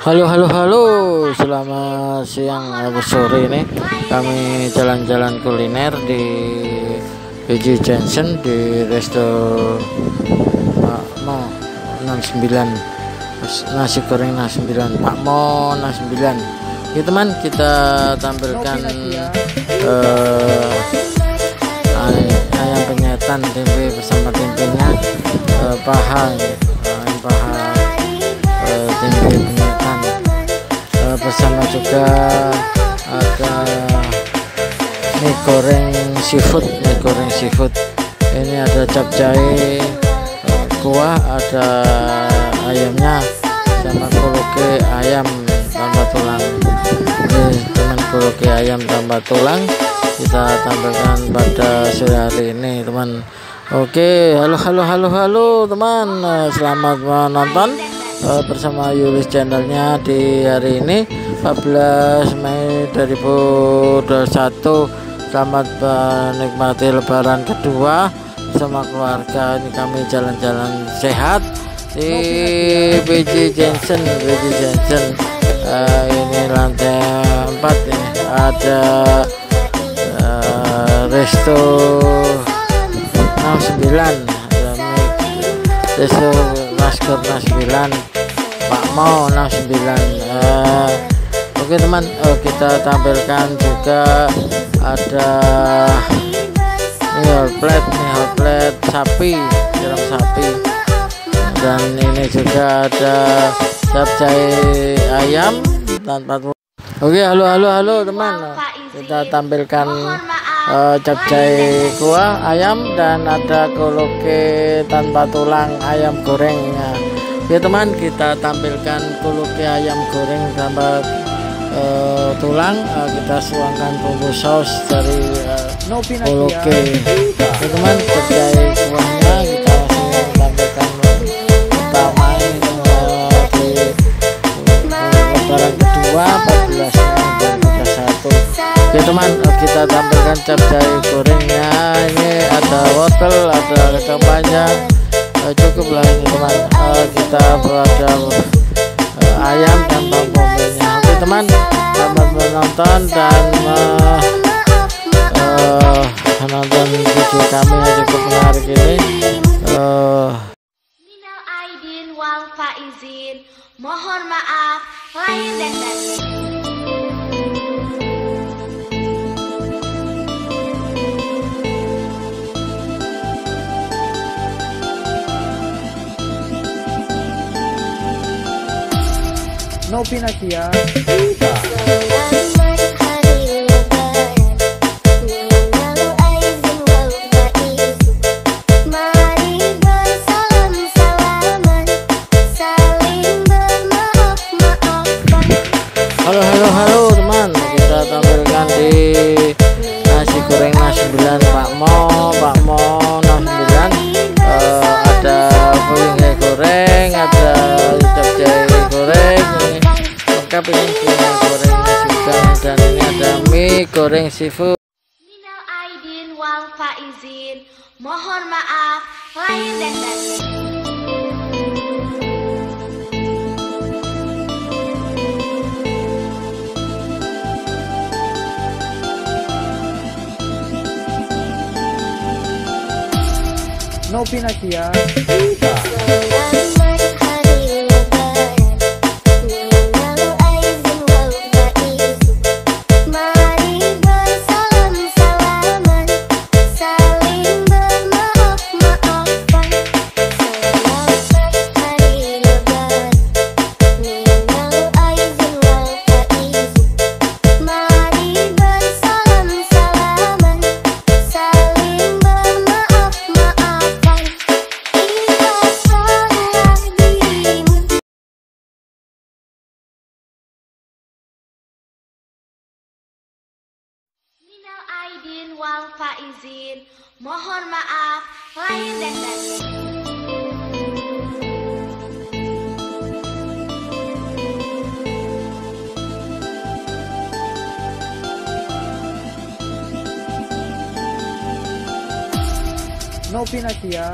Halo halo halo. Selamat siang atau sore ini. Kami jalan-jalan kuliner di BJ Johnson Di resto Pak Mo 69 Nasi goreng 69 Pak Mo 69 Oke teman kita tampilkan uh, Ayam penyetan tempe bersama tempenya uh, Ayam paha bersama juga ada mie goreng seafood mie goreng seafood. Ini ada capcay kuah ada ayamnya sama koloke ayam tambah tulang. Ini teman koloke ayam tambah tulang kita tampilkan pada sore hari ini teman. Oke halo halo halo halo teman. Selamat menonton uh, bersama Yulis channelnya di hari ini 14 Mei 2021 selamat menikmati lebaran kedua bersama keluarga. Ini kami jalan-jalan sehat. Di BJ Jensen BJ Jensen. Uh, ini lantai 4 ini ada uh, resto 69 ada resto masker 69 Pak Mo 69 uh, Oke teman. Uh, kita tampilkan juga ada ini nih hot plate sapi siram sapi. Dan ini juga ada capcay ayam tanpa Oke halo halo halo teman. Kita tampilkan uh, capcay kuah ayam dan ada koloke tanpa tulang ayam goreng. Ya teman. Kita tampilkan kuluki ayam goreng tambah uh, tulang uh, kita suangkan bumbu saus dari uh, kuluki ya teman terkait kuahnya kita langsung tampilkan pertama ini uh, di lebaran kedua 14 2021 ya teman uh, kita tampilkan capcay gorengnya. Ini ada wortel ada kacang panjang uh, cukup lah ini teman uh, kita berada uh, ayam dan bombenya oke teman selamat menonton dan uh, uh, menonton video kami yang cukup menarik ini. Uh, mohon maaf lain dan batin Nakia. Halo halo halo teman kita tampilkan di nasi goreng nasi bulan Pak Mo puyeng goreng juga dan ini ada mie goreng seafood Minal aidin wal faizin mohon maaf lain dan batin Nopi Nakia. Aidin wal faizin mohon maaf lain dan batin Nopi Nakia.